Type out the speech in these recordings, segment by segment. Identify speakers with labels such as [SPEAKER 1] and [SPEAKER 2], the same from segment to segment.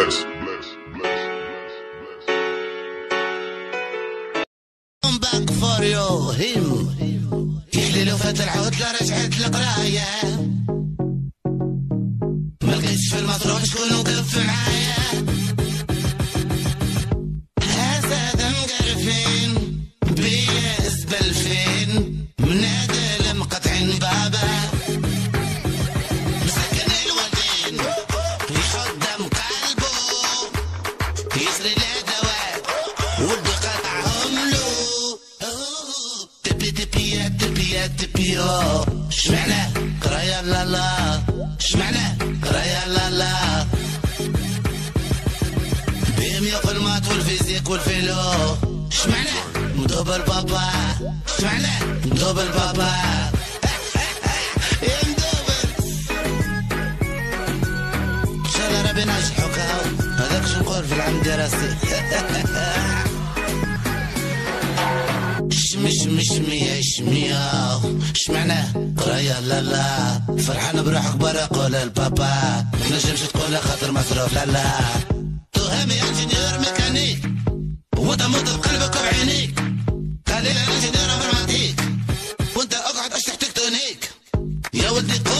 [SPEAKER 1] bless,
[SPEAKER 2] back for you him يحلي لو فات العود لا رجعت القراية يسري له دواء ودي قطعهم له تبي تبي تبي تبي شمعنا قرايا لا لا. شمعنا قرايا لا لا. بيميا في والفيزيك والفيلو. شمعنا مدوب البابا شمعنا مدوب البابا يا مدوبر ان شاء الله ربي نجحوك هاو هذاك شو نقول في العام الدراسي شمي شمي شمي شمية شمعنا؟ قرايا لا لا. فرحان بروحك برا قول البابا. تنجمش تقولها خاطر مصروف لا لا. تهمي انجينير ميكانيك. وانت موت بقلبك وبعينيك. قليل الانجينير انفورماتيك وانت أقعد اشرح تكتونيك. يا ولدي قوم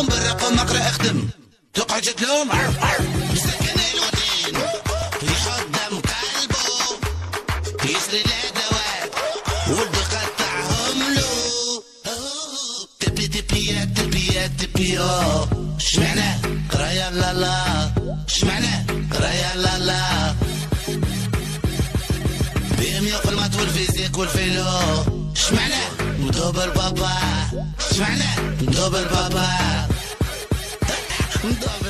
[SPEAKER 2] ولدي قوم بالرقم اقرا اخدم تقعد تلوم مسكن الودين. يخدم قلبه. يسري له دواء ولدي قطعهم له. تبي تبي يا تبي يا تبي. يا شمعنا قرايا لا. لا شمعنا قرايا لا. لا بيميا في المات والفيزيك والفيلو. شمعنا مدوب البابا. شمعنا مدوب البابا مدوب